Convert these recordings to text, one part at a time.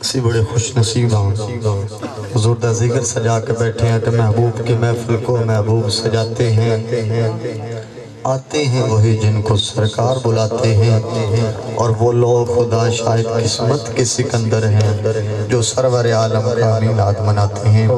اسی بڑے خوش نصیب ہوں حضور دا ذکر سجا کے بیٹھے ہیں کہ محبوب کے محفل کو محبوب سجاتے ہیں۔ آتے ہیں وہی جن کو سرکار بلاتے ہیں۔ اور وہ لوگ خدا شاید قسمت کے سکندر ہیں جو سرور عالم کا میلاد مناتے ہیں۔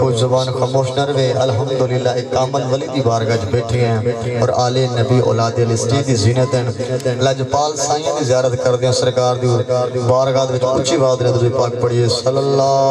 کوئی زبان خاموش نہ رہے، الحمدللہ، ایک کامل ولی دی بارگاہ بیٹھے ہیں اور آل نبی، اولاد الاسٹی دی زینت ہیں۔ لجپال سائیں دی زیارت کر دیں سرکار دی بارگاہ دی اچھی بات رہے پاک پڑھئے صلی اللہ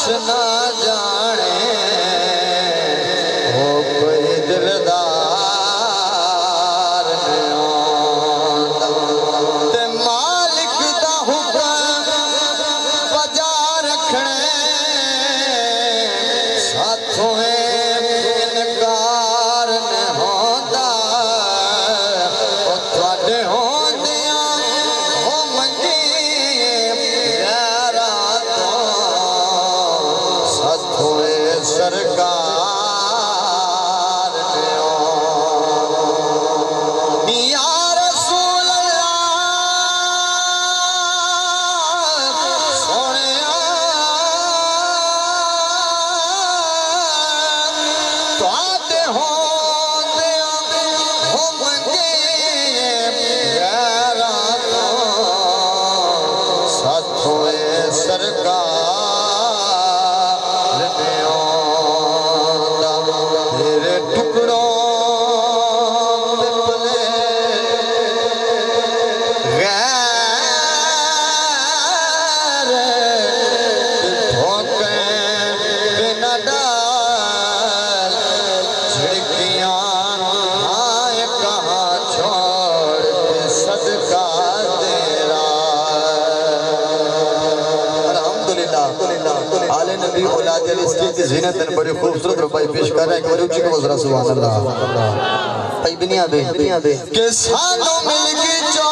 تابش نہ 爽。کی زینت ان بڑی خوبصورت روپائی پیش کر رہے ہیں کہ اچھی کو وزرہ سبحان اللہ پائی بنیا بے کہ سانوں مل چوکھٹ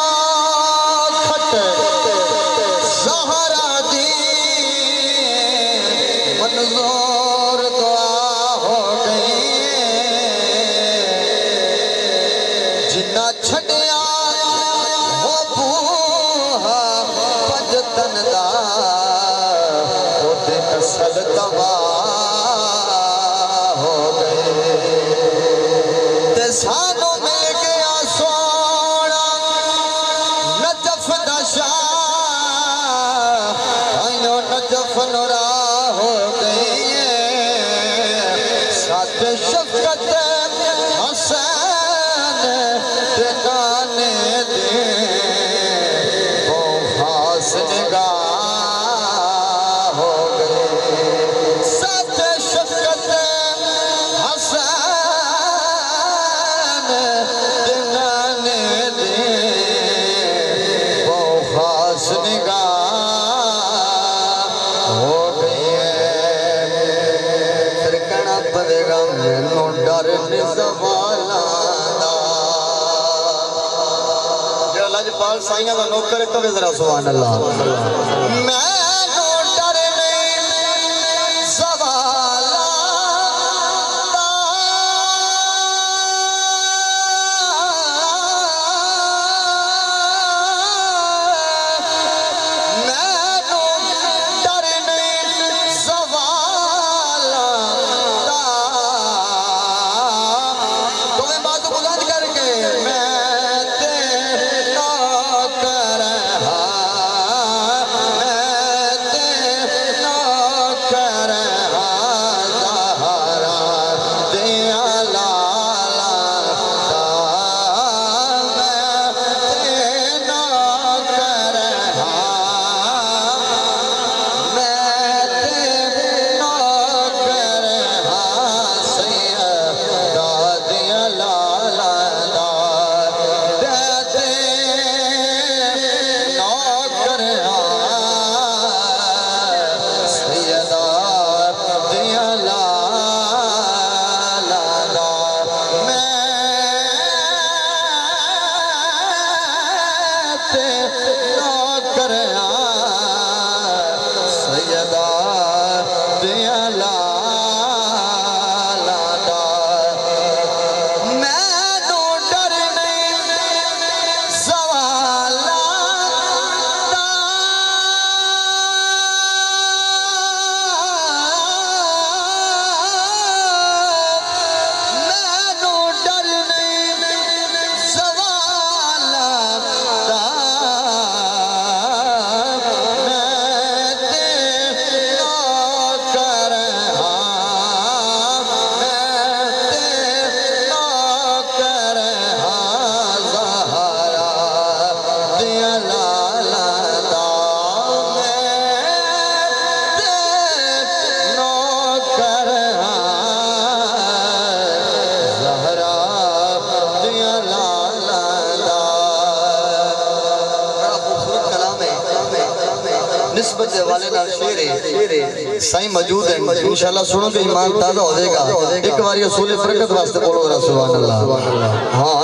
ਕਰਨ ਜ਼ਮਾਨਾ جلال جپال سائیاں دا نوکر کہے ذرا سبحان اللہ۔ مناسبت دے والے نال ہے سائیں موجود ہے انشاءاللہ سنو تو ایمان تازہ ہو جائے گا۔ ایک بار اصول برکت واسطے بولو ذرا اللہ۔ ہاں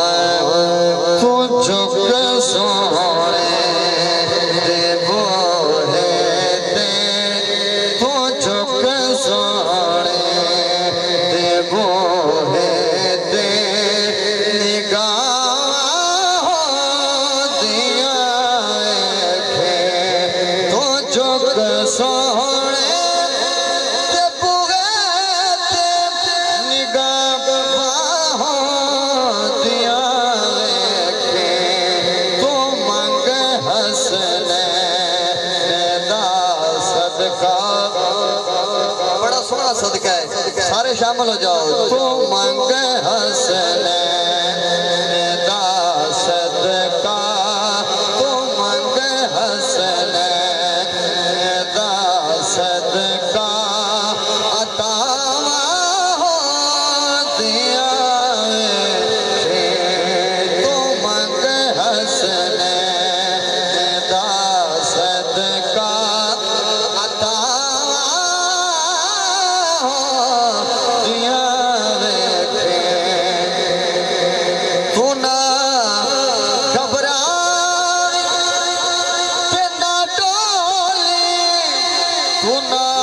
شامل ہو جاؤ۔ تو مانگ حسین সোনা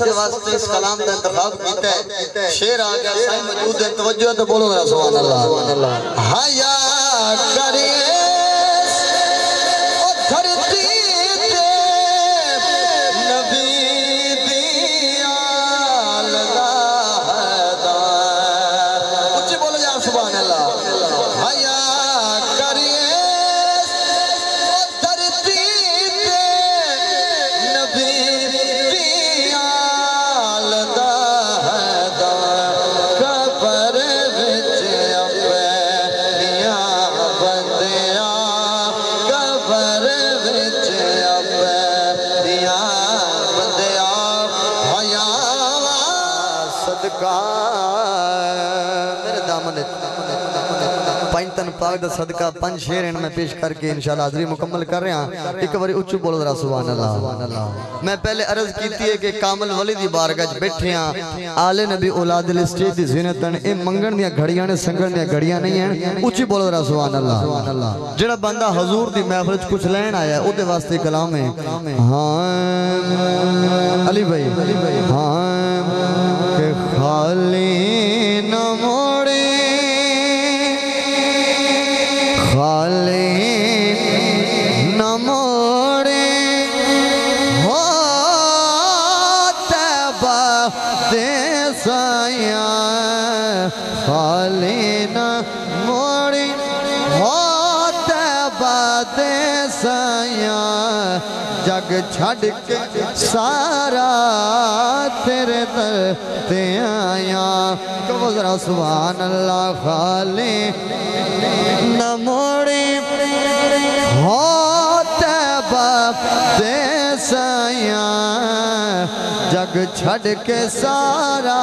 جس مقصد واسطے اس کلام کا انتخاب کیتا ہے۔ شیر آ گیا سائیں موجود ہے، توجہ تو بولو میرا سبحان اللہ۔ حیا کریے پینتن پاک دا صدقہ پنج شیر ان میں پیش کر کے انشاءاللہ حضری مکمل کر رہے ہیں۔ ایک باری اچھو بولو ذرا، سبحان اللہ۔ میں پہلے عرض کیتی ہے کہ کامل ولی دی بارگاہ بیٹھے ہیں۔ آل نبی اولاد الاسٹیج دی زینتن اے منگن دیا گھڑیاں نے، سنگن دیا گھڑیاں نہیں ہیں۔ اچھی بولو ذرا، سبحان اللہ۔ جڑا بندہ حضور دی محفل وچ کچھ لین آیا ہے او دے واسطے کلام ہے۔ ہاں علی بھائی ہاں کہ خالی خالی نہ موڑے ہو تیبہ سایاں جگ چھڑ کے سارا تیرے در تے آیا۔ کہو ذرا سبحان اللہ، خالی نہ موڑی۔ ہو تیبہ دے سایاں جگ چھڑ کے سارا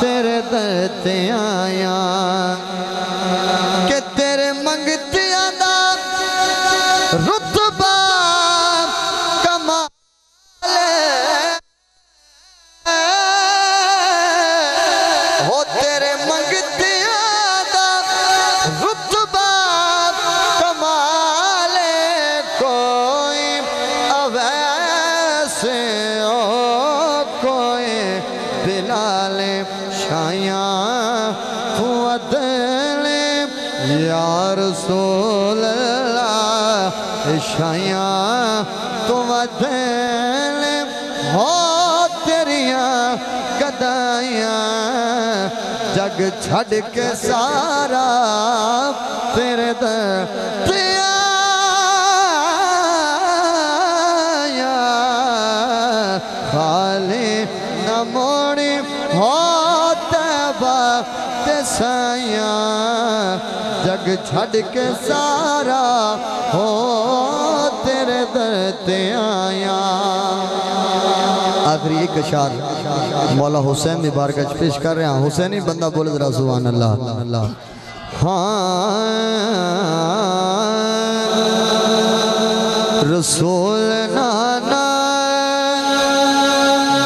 تیرے در تے آیا جگ چھڑ کے سارا تیرے در پیا خالی نہ موڑی ہو تیبہ تے سائیاں جگ چھڑ کے سارا ہو تیرے در تے آیا آخری ایک اشار مولا حسین دی بارگاہ پیش کر رہے ہیں۔ حسینی بندہ بولے ذرا سبحان اللہ۔ ہاں۔ رسول نانا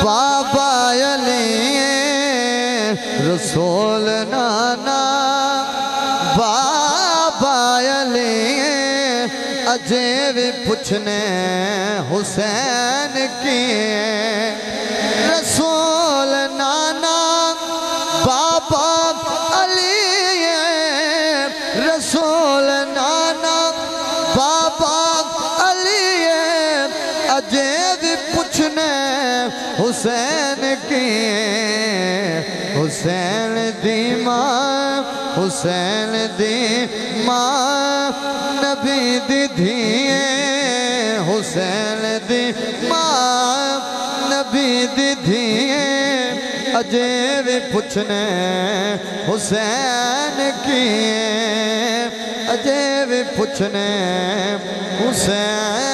بابا علی۔ رسول نانا بابا علی۔ اجے بھی پوچھنے حسین کی۔ حسین دی ماں نبی دی دھیے، حسین دی ماں نبی دی دھیے۔ اجے بھی پوچھنے، حسین کی اجے بھی پوچھنے، حسین